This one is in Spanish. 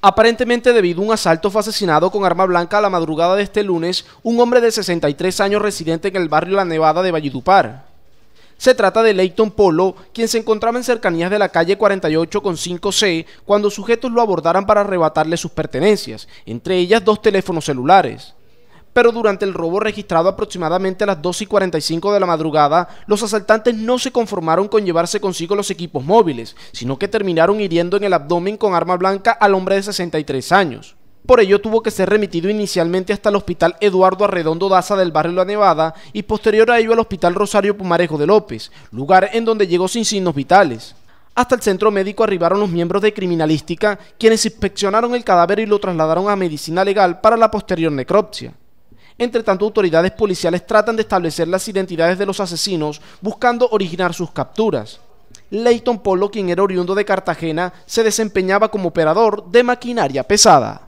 Aparentemente debido a un asalto fue asesinado con arma blanca a la madrugada de este lunes un hombre de 63 años residente en el barrio La Nevada de Valledupar. Se trata de Leighton Polo, quien se encontraba en cercanías de la calle 48 con 5C cuando sujetos lo abordaran para arrebatarle sus pertenencias, entre ellas dos teléfonos celulares pero durante el robo registrado aproximadamente a las 2 y 45 de la madrugada, los asaltantes no se conformaron con llevarse consigo los equipos móviles, sino que terminaron hiriendo en el abdomen con arma blanca al hombre de 63 años. Por ello tuvo que ser remitido inicialmente hasta el Hospital Eduardo Arredondo Daza del barrio La Nevada y posterior a ello al Hospital Rosario Pumarejo de López, lugar en donde llegó sin signos vitales. Hasta el centro médico arribaron los miembros de criminalística, quienes inspeccionaron el cadáver y lo trasladaron a medicina legal para la posterior necropsia. Entre tanto, autoridades policiales tratan de establecer las identidades de los asesinos buscando originar sus capturas. Leighton Polo, quien era oriundo de Cartagena, se desempeñaba como operador de maquinaria pesada.